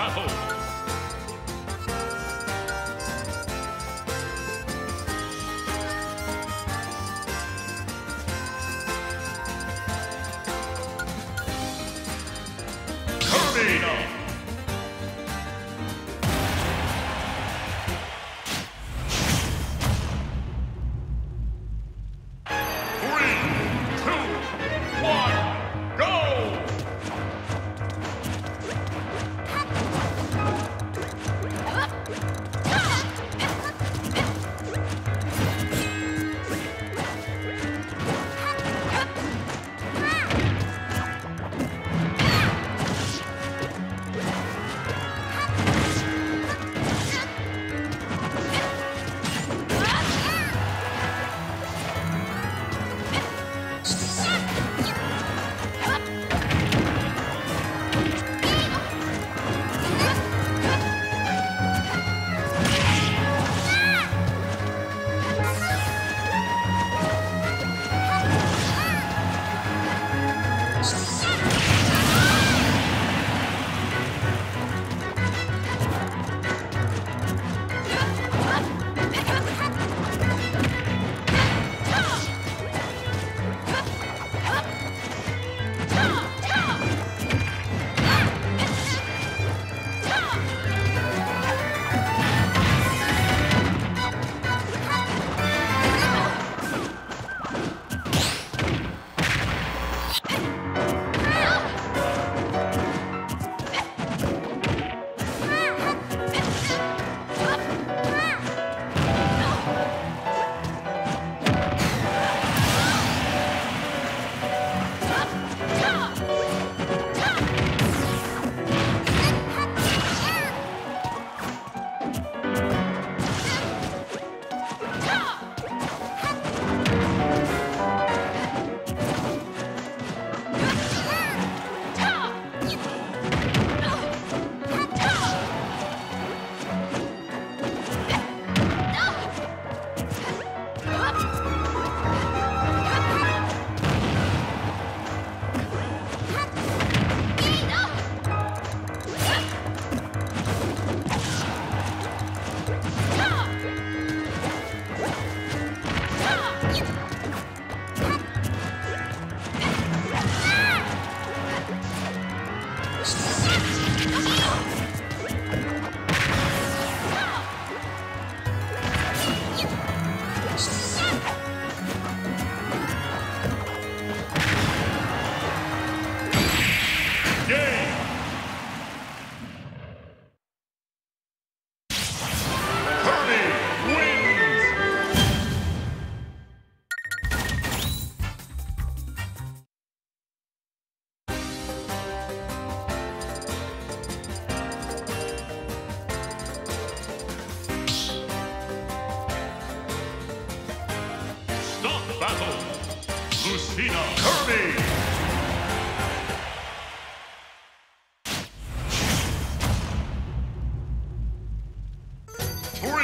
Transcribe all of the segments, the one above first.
battle.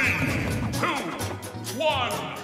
Three, two, one,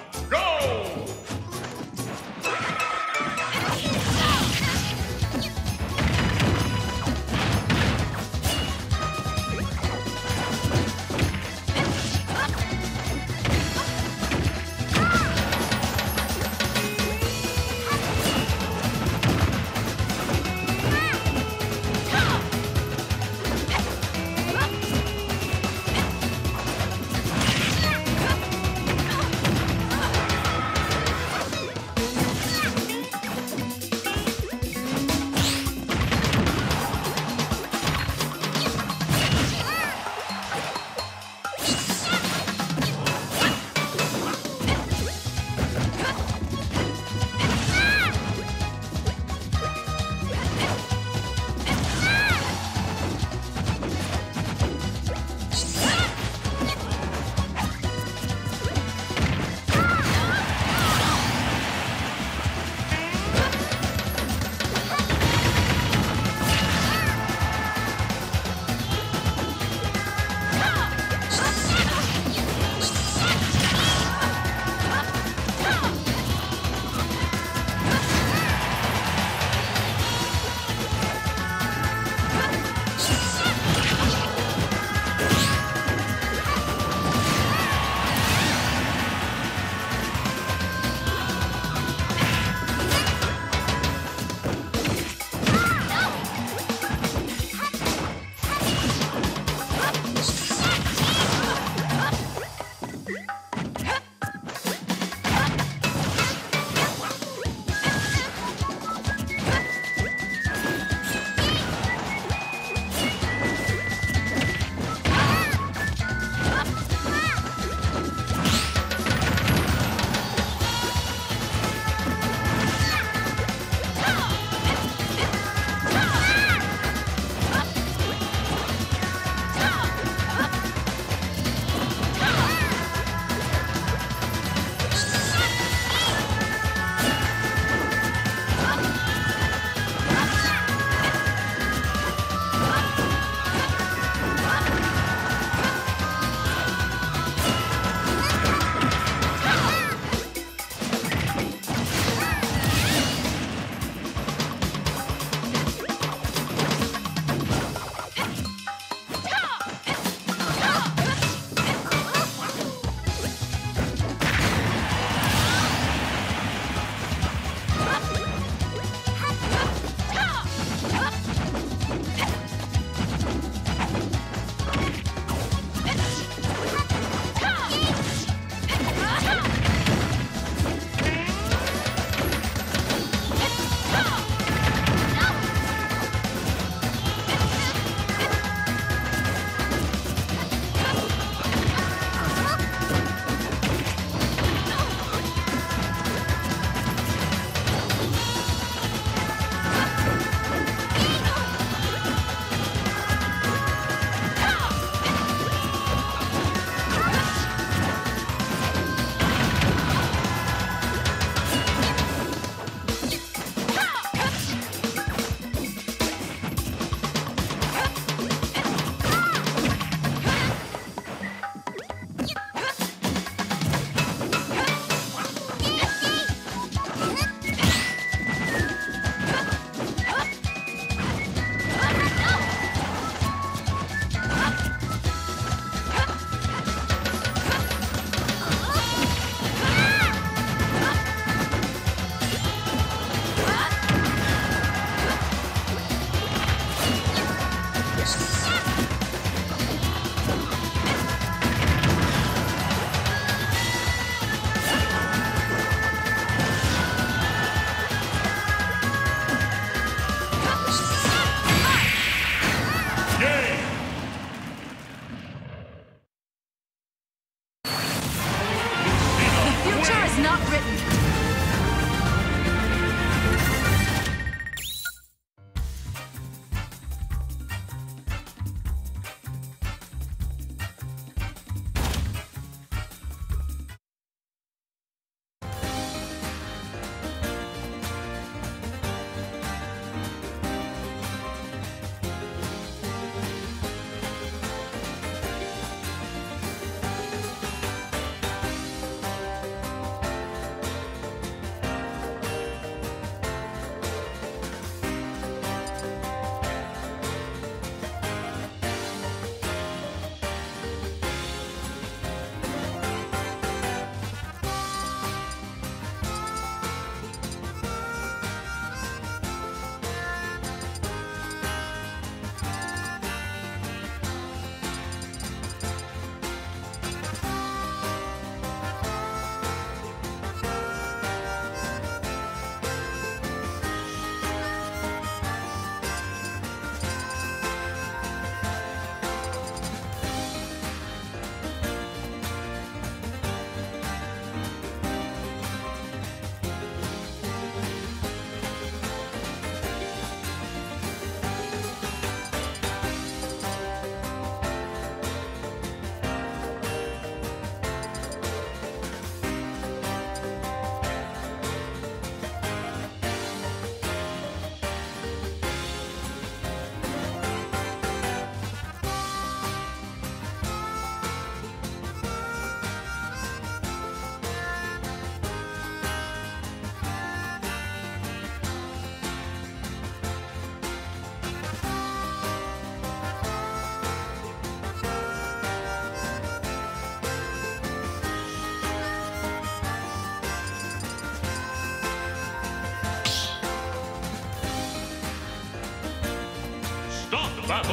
タート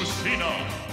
ルシナ